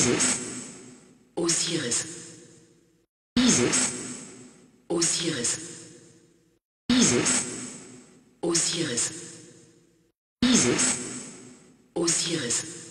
Isis, Osiris, Isis, Osiris, Isis, Osiris, Isis, Osiris.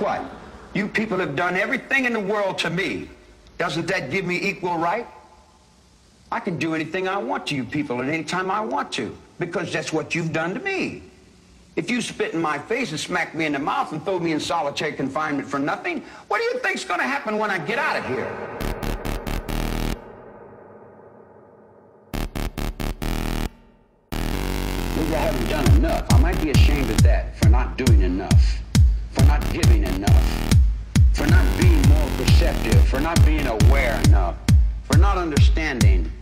What? You people have done everything in the world to me. Doesn't that give me equal right? I can do anything I want to you people at any time I want to, because that's what you've done to me. If you spit in my face and smack me in the mouth and throw me in solitary confinement for nothing, what do you think's going to happen when I get out of here? Maybe I haven't done enough. I might be ashamed of that for not doing enough for not giving enough, for not being more perceptive, for not being aware enough, for not understanding,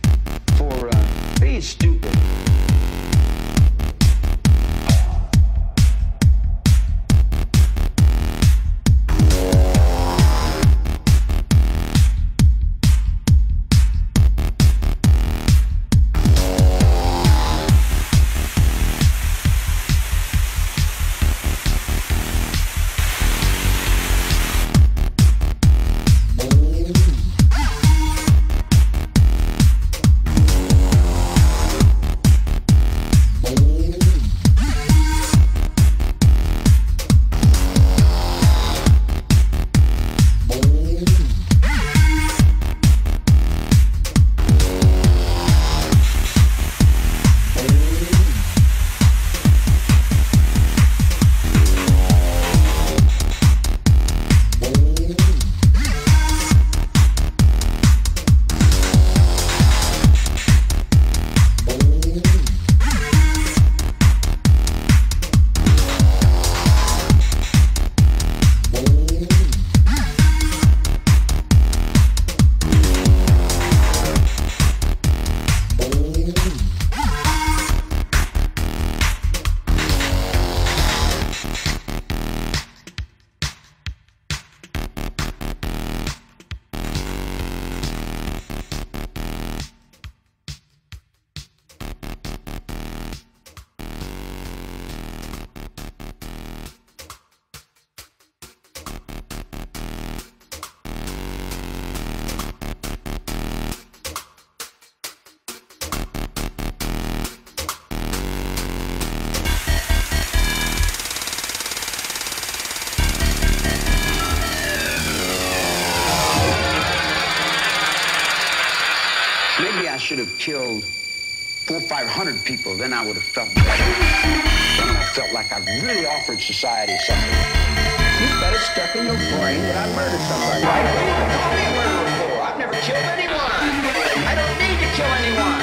for uh, being stupid, killed four five hundred people, then I would have felt better. Then I felt like I really offered society something. You got it stuck in your brain that I murdered somebody. Why do you even call me a murderer for? I've never killed anyone. I don't need to kill anyone.